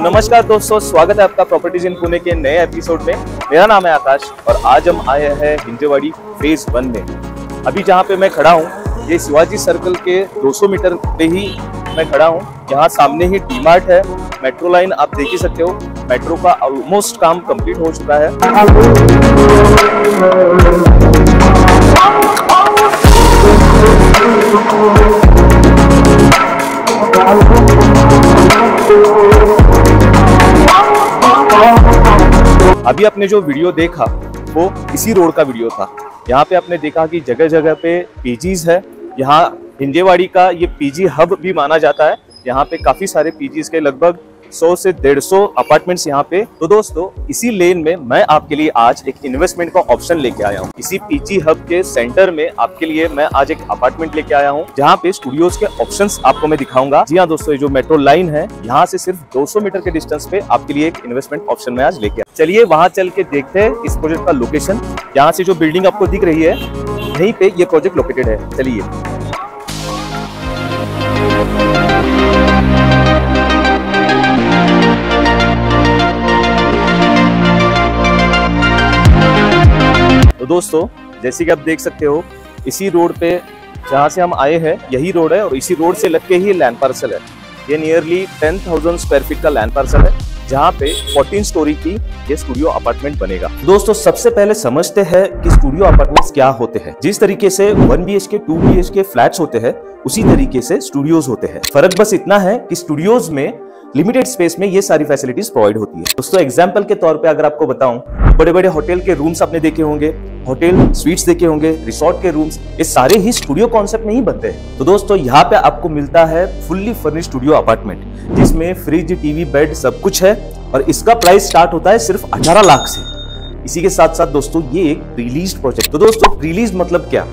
तो नमस्कार दोस्तों, स्वागत है आपका प्रॉपर्टीज़ इन पुणे के नए एपिसोड में। मेरा नाम है आकाश और आज हम आए हैं हिंजेवाड़ी फ़ेज़ वन में। अभी जहाँ पे मैं खड़ा हूँ, ये शिवाजी सर्कल के 200 मीटर पे ही मैं खड़ा हूँ। यहाँ सामने ही डी मार्ट है मेट्रो लाइन आप देख ही सकते हो। मेट्रो का ऑलमोस्ट काम कंप्लीट हो चुका है। अभी आपने जो वीडियो देखा, वो इसी रोड का वीडियो था। यहाँ पे आपने देखा कि जगह जगह पे पीजीज है। यहाँ हिंजेवाड़ी का ये पीजी हब भी माना जाता है। यहाँ पे काफ़ी सारे पीजीज के लगभग 100 से 150 अपार्टमेंट्स यहाँ पे। तो दोस्तों, इसी लेन में मैं आपके लिए आज एक इन्वेस्टमेंट का ऑप्शन लेके आया हूँ। इसी पीजी हब के सेंटर में आपके लिए मैं आज एक अपार्टमेंट लेके आया हूँ, जहाँ पे स्टूडियोज के ऑप्शन आपको मैं दिखाऊँगा। जी हाँ दोस्तों जो मेट्रो लाइन है, यहाँ से सिर्फ़ 200 मीटर के डिस्टेंस पे आपके लिए एक इन्वेस्टमेंट ऑप्शन में आज लेके आया। चलिए, वहाँ चल के देखते हैं इस प्रोजेक्ट का लोकेशन यहाँ से जो बिल्डिंग आपको दिख रही है, यहीं पे ये प्रोजेक्ट लोकेटेड है। चलिए। दोस्तों, जैसे कि आप देख सकते हो, इसी रोड पे जहाँ से हम आए हैं, यही रोड है और इसी रोड से लग के ही लैंड पार्सल है। ये nearly ten thousand square feet का लैंड पार्सल है, जहाँ पे 14 स्टोरी की ये स्टूडियो अपार्टमेंट बनेगा। दोस्तों, सबसे पहले समझते हैं कि स्टूडियो अपार्टमेंट्स क्या होते हैं। जिस तरीके से one B H K two B H K flats होते हैं, उसी तरीके से स्टूडियोज होते हैं। फ़र्क बस इतना है कि स्टूडियोज में लिमिटेड स्पेस में ये सारी फैसिलिटीज़ प्रोवाइड होती है। दोस्तों एग्ज़ाम्पल के तौर पर अगर आपको बताऊँ बड़े बड़े होटल के रूम्स आपने देखे होंगे होटल, स्वीट्स देखे होंगे, रिसोर्ट के रूम्स, ये सारे ही स्टूडियो कॉन्सेप्ट में ही बनते हैं। तो दोस्तों, यहाँ पे आपको मिलता है फुल्ली फर्निश स्टूडियो अपार्टमेंट जिसमें फ्रिज टीवी बेड सब कुछ है, और इसका प्राइस स्टार्ट होता है सिर्फ़ अठारह लाख से। इसी के साथ साथ दोस्तों, ये एक रिलीज़ प्रोजेक्ट तो दोस्तों रिलीज़ मतलब क्या?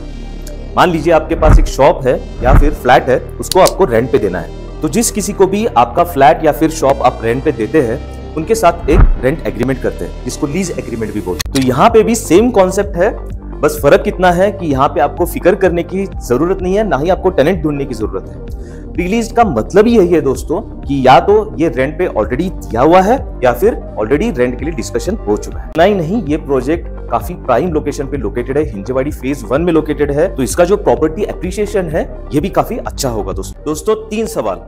मान लीजिए आपके पास एक शॉप है, या फिर फ्लैट है, उसको आपको रेंट पे देना है। तो जिस किसी को भी आपका फ्लैट या फिर शॉप आप रेंट पे देते हैं उनके साथ एक रेंट एग्रीमेंट करते हैं, जिसको लीज एग्रीमेंट भी बोलते हैं। तो यहाँ पे भी सेम कॉन्सेप्ट है, बस फ़र्क कितना है कि यहाँ पे आपको फ़िक्र करने की ज़रूरत नहीं है, ना ही आपको टेनेंट ढूँढने की ज़रूरत है। रिलीज़ का मतलब ही यही है दोस्तों कि या तो ये रेंट पे ऑलरेडी दिया हुआ है, या फिर ऑलरेडी रेंट के लिए डिस्कशन हो चुका है। नहीं नहीं, ये प्रोजेक्ट काफ़ी प्राइम लोकेशन पे लोकेटेड है, हिंजेवाड़ी फ़ेज़ वन में लोकेटेड है तो इसका जो प्रॉपर्टी एप्रिसिएशन है, ये भी काफ़ी अच्छा होगा दोस्तों। दोस्तों, तीन सवाल।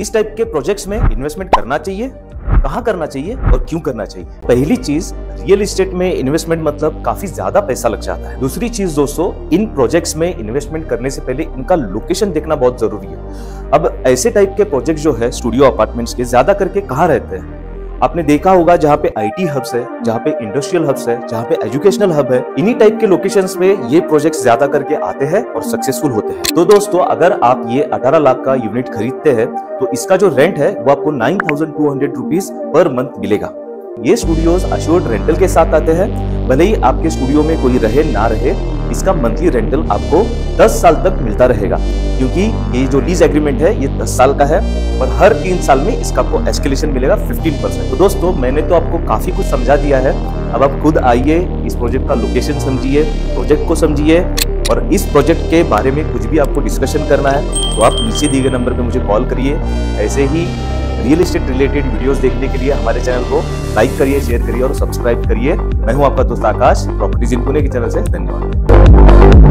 इस टाइप के प्रोजेक्ट्स में इन्वेस्टमेंट करना चाहिए कहाँ करना चाहिए और क्यों करना चाहिए? पहली चीज़ रियल इस्टेट में इन्वेस्टमेंट मतलब काफ़ी ज़्यादा पैसा लग जाता है। दूसरी चीज़ दोस्तों, इन प्रोजेक्ट्स में इन्वेस्टमेंट करने से पहले इनका लोकेशन देखना बहुत ज़रूरी है। अब ऐसे टाइप के प्रोजेक्ट जो है स्टूडियो अपार्टमेंट्स के, ज़्यादा करके कहाँ रहते हैं? आपने देखा होगा जहाँ पे आईटी हब्स है, जहाँ पे इंडस्ट्रियल हब्स है, जहाँ पे एजुकेशनल हब है। इन्हीं टाइप के लोकेशन में ये प्रोजेक्ट ज़्यादा करके आते हैं और सक्सेसफुल होते हैं। तो दोस्तों, अगर आप ये 18 लाख का यूनिट खरीदते हैं तो इसका जो रेंट है, वो आपको nine thousand two hundred rupees per month मिलेगा। ये स्टूडियोज अश्योर्ड रेंटल के साथ आते हैं। भले ही आपके स्टूडियो में कोई रहे, ना रहे, इसका मंथली रेंटल आपको 10 साल तक मिलता रहेगा। क्योंकि ये जो लीज एग्रीमेंट है, ये 10 साल का है और हर तीन साल में इसका आपको एस्केलेशन मिलेगा 15 परसेंट तो दोस्तों, मैंने तो आपको काफ़ी कुछ समझा दिया है। अब आप खुद आइए, इस प्रोजेक्ट का लोकेशन समझिए प्रोजेक्ट को समझिए और इस प्रोजेक्ट के बारे में कुछ भी आपको डिस्कशन करना है तो आप नीचे दिए गए नंबर पर मुझे कॉल करिए। ऐसे ही रियल इस्टेट रिलेटेड वीडियोस देखने के लिए हमारे चैनल को लाइक करिए शेयर करिए और सब्सक्राइब करिए। मैं हूँ आपका दोस्त आकाश प्रॉपर्टीज़ इन पुणे के चैनल से धन्यवाद।